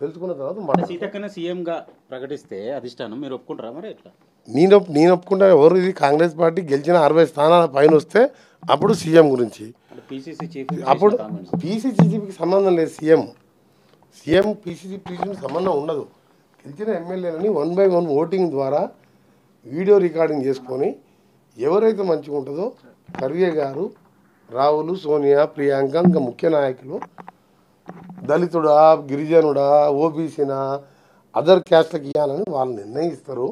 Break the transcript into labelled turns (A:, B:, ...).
A: తెలుసుకున్న తర్వాత
B: సీతక్కనే సీఎంగా ప్రకటిస్తే అధిష్టానం మీరు ఒప్పుకుంటారా మరి ఎట్లా?
A: నేను నేను ఒప్పుకుంటా ఎవరు ఇది కాంగ్రెస్ పార్టీ గెలిచిన అరవై స్థానాల పైన వస్తే అప్పుడు సీఎం గురించి.
B: పీసీసీ
A: అప్పుడు పీసీసీకి సంబంధం లేదు సీఎం. సీఎం పీసీసీ ప్రెసిడెంట్ సంబంధం ఉండదు. గెలిచిన ఎమ్మెల్యేలని వన్ బై వన్ ఓటింగ్ ద్వారా వీడియో రికార్డింగ్ చేసుకొని ఎవరైతే మంచిగా ఉంటుందో ఖర్గే గారు రాహుల్ సోనియా ప్రియాంక ఇంకా ముఖ్య నాయకులు దళితుడా గిరిజనుడా ఓబీసీనా అదర్ క్యాస్ట్లకు ఇవ్వాలని వాళ్ళు నిర్ణయిస్తారు.